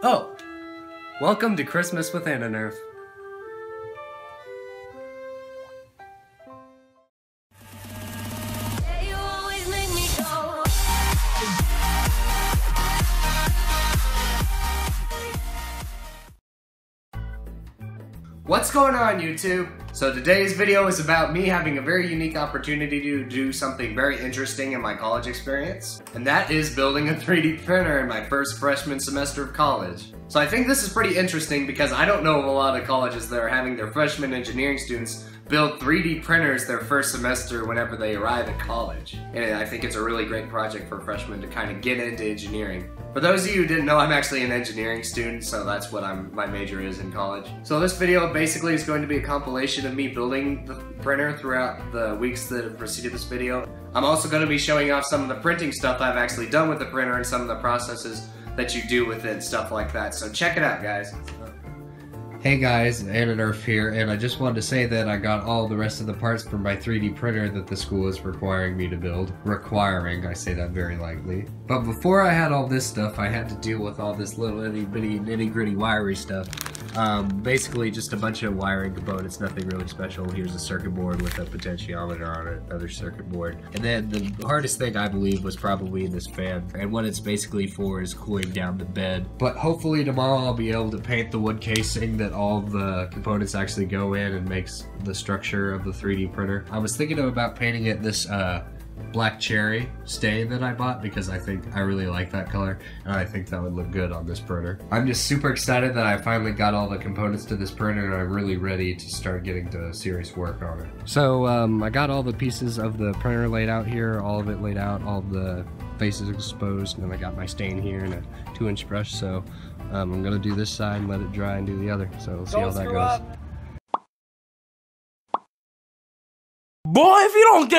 Oh, welcome to Christmas with AniNerf. You always make me go. What's going on YouTube? So today's video is about me having a very unique opportunity to do something very interesting in my college experience. And that is building a 3D printer in my first freshman semester of college. So I think this is pretty interesting because I don't know of a lot of colleges that are having their freshman engineering students build 3D printers their first semester whenever they arrive at college. And I think it's a really great project for freshmen to kind of get into engineering. For those of you who didn't know, I'm actually an engineering student, so that's what I'm my major is in college. So this video basically is going to be a compilation of me building the printer throughout the weeks that have preceded this video. I'm also going to be showing off some of the printing stuff I've actually done with the printer and some of the processes that you do with it, stuff like that. So check it out, guys. Hey guys, AniNerf here, and I just wanted to say that I got all the rest of the parts for my 3D printer that the school is requiring me to build. Requiring, I say that very lightly. But before I had all this stuff, I had to deal with all this little itty bitty nitty gritty wiry stuff. Um, basically just a bunch of wiring components, nothing really special. Here's a circuit board with a potentiometer on it, another circuit board. And then the hardest thing I believe was probably this fan. And what it's basically for is cooling down the bed. But hopefully tomorrow I'll be able to paint the wood casing that all the components actually go in and makes the structure of the 3D printer. I was thinking about painting it this uh, black cherry stain that I bought because I think I really like that color and I think that would look good on this printer. I'm just super excited that I finally got all the components to this printer and I'm really ready to start getting to serious work on it. So um, I got all the pieces of the printer laid out here, all of it laid out, all the faces exposed, and then I got my stain here and a two inch brush so um, I'm gonna do this side and let it dry and do the other. So we'll see how that goes. Boy, if you don't get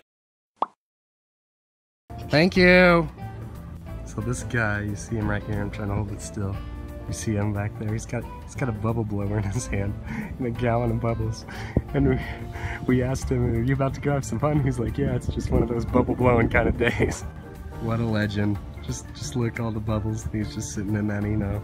Thank you. So this guy, you see him right here. I'm trying to hold it still. You see him back there. He's got he's got a bubble blower in his hand and a gallon of bubbles. And we, we asked him, "Are you about to go have some fun?" He's like, "Yeah, it's just one of those bubble blowing kind of days." What a legend! Just just look all the bubbles. He's just sitting in that Eno.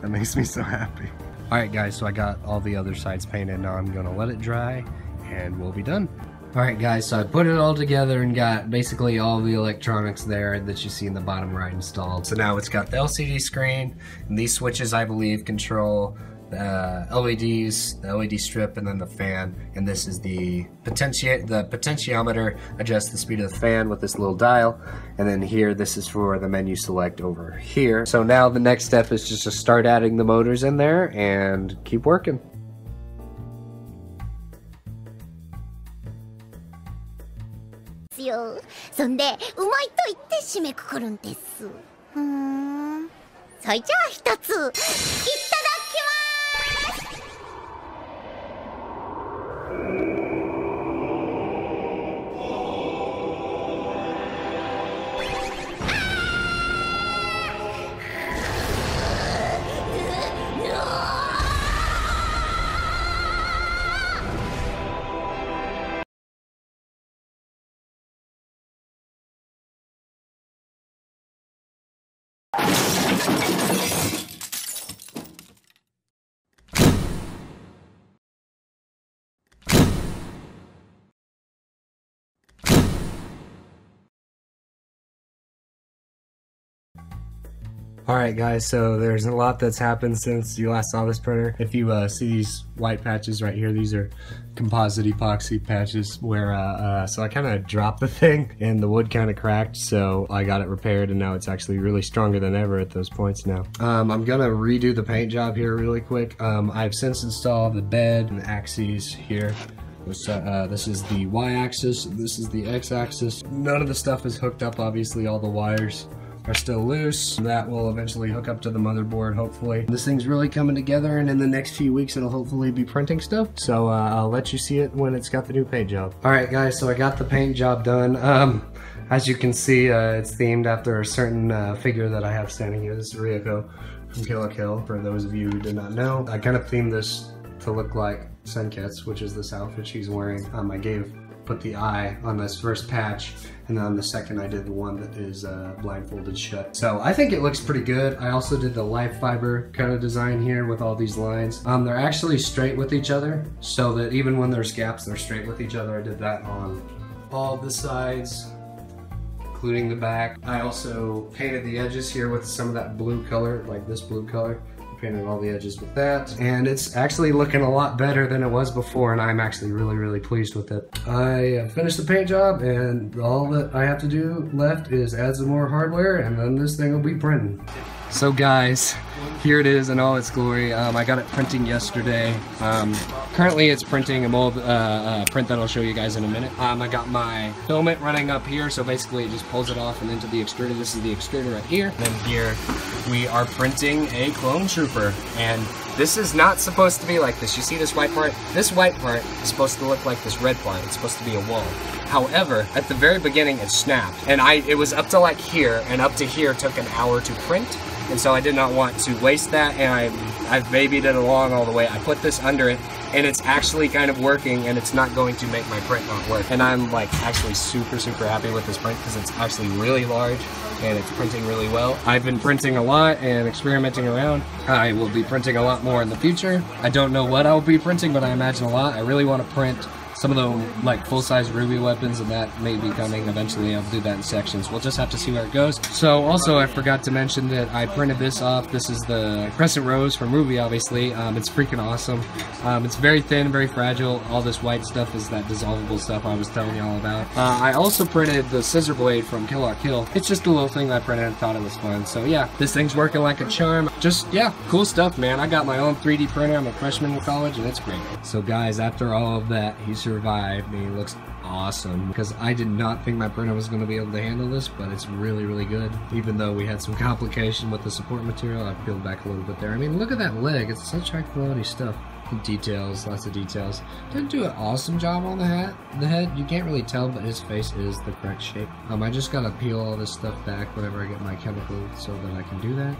That makes me so happy. All right, guys. So I got all the other sides painted. Now I'm gonna let it dry, and we'll be done. Alright guys, so I put it all together and got basically all the electronics there that you see in the bottom right installed. So now it's got the LCD screen, and these switches I believe control uh, the LEDs, the LED strip, and then the fan. And this is the potenti the potentiometer adjusts the speed of the fan with this little dial. And then here, this is for the menu select over here. So now the next step is just to start adding the motors in there and keep working. よ。そんでうまいと言って締めくくるんです。ふん。それじゃあ一つ。Alright guys, so there's a lot that's happened since you last saw this printer. If you uh, see these white patches right here, these are composite epoxy patches where, uh, uh, so I kind of dropped the thing and the wood kind of cracked, so I got it repaired and now it's actually really stronger than ever at those points now. Um, I'm gonna redo the paint job here really quick. Um, I've since installed the bed and the axes here. Uh, uh, this is the y-axis, this is the x-axis. None of the stuff is hooked up, obviously, all the wires are still loose. That will eventually hook up to the motherboard, hopefully. This thing's really coming together, and in the next few weeks, it'll hopefully be printing stuff. So uh, I'll let you see it when it's got the new paint job. All right, guys, so I got the paint job done. Um, as you can see, uh, it's themed after a certain uh, figure that I have standing here. This is Ryuko from Kill Kill, for those of you who did not know. I kind of themed this to look like Senketsu, which is this outfit she's wearing. Um, I gave put the eye on this first patch, and then on the second I did the one that is uh, blindfolded shut. So I think it looks pretty good. I also did the life fiber kind of design here with all these lines. Um, they're actually straight with each other, so that even when there's gaps, they're straight with each other. I did that on all the sides, including the back. I also painted the edges here with some of that blue color, like this blue color. Painted all the edges with that. And it's actually looking a lot better than it was before, and I'm actually really, really pleased with it. I finished the paint job, and all that I have to do left is add some more hardware, and then this thing will be printing. So guys, here it is in all its glory. Um, I got it printing yesterday. Um, currently it's printing a mold uh, uh, print that I'll show you guys in a minute. Um, I got my filament running up here, so basically it just pulls it off and into the extruder. This is the extruder right here. And then here we are printing a clone trooper. And this is not supposed to be like this. You see this white part? This white part is supposed to look like this red part. It's supposed to be a wall. However, at the very beginning it snapped. And I it was up to like here, and up to here took an hour to print and so I did not want to waste that and I, I've babied it along all the way. I put this under it and it's actually kind of working and it's not going to make my print not work. And I'm like actually super super happy with this print because it's actually really large and it's printing really well. I've been printing a lot and experimenting around. I will be printing a lot more in the future. I don't know what I'll be printing but I imagine a lot. I really want to print some of the like full-size RWBY weapons and that may be coming eventually. I'll do that in sections. We'll just have to see where it goes. So also i forgot to mention that i printed this off. This is the crescent rose from RWBY obviously. Um, it's freaking awesome. Um, it's very thin very fragile. All this white stuff is that dissolvable stuff i was telling you all about. Uh, i also printed the scissor blade from Kill la Kill. It's just a little thing i printed and thought it was fun. So yeah this thing's working like a charm. Just yeah cool stuff man. I got my own 3d printer. I'm a freshman in college and it's great. So guys after all of that he's survived and he looks awesome. Because I did not think my printer was going to be able to handle this but it's really really good. Even though we had some complication with the support material I peeled back a little bit there. I mean look at that leg. It's such high quality stuff. Details lots of details. Didn't do an awesome job on the hat the head. You can't really tell but his face is the correct shape. Um I just gotta peel all this stuff back whenever I get my chemical so that I can do that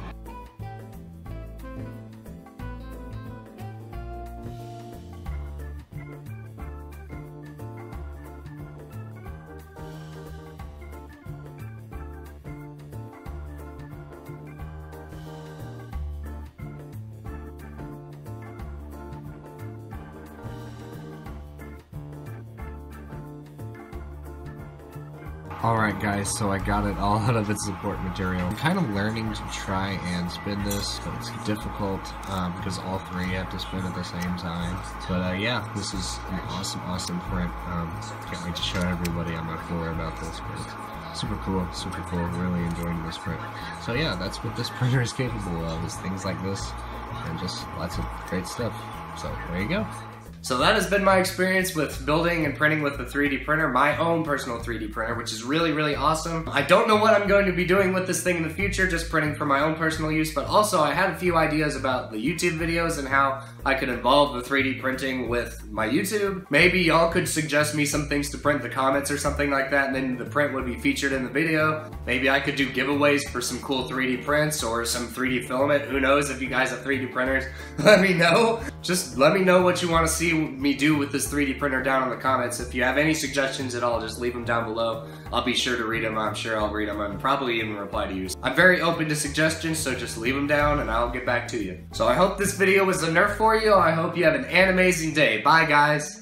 Alright guys, so I got it all out of its support material. I'm kind of learning to try and spin this, but it's difficult um, because all three have to spin at the same time. But uh, yeah, this is an awesome, awesome print. Um, can't wait to show everybody on my floor about this print. Super cool, super cool, really enjoying this print. So yeah, that's what this printer is capable of, is things like this, and just lots of great stuff. So there you go. So that has been my experience with building and printing with the 3D printer, my own personal 3D printer, which is really, really awesome. I don't know what I'm going to be doing with this thing in the future, just printing for my own personal use, but also I had a few ideas about the YouTube videos and how I could involve the 3D printing with my YouTube. Maybe y'all could suggest me some things to print in the comments or something like that, and then the print would be featured in the video. Maybe I could do giveaways for some cool 3D prints or some 3D filament. Who knows if you guys have 3D printers? Let me know. Just let me know what you want to see me do with this 3D printer down in the comments. If you have any suggestions at all, just leave them down below. I'll be sure to read them. I'm sure I'll read them and probably even reply to you. I'm very open to suggestions, so just leave them down and I'll get back to you. So I hope this video was a nerf for you. I hope you have an amazing day. Bye, guys.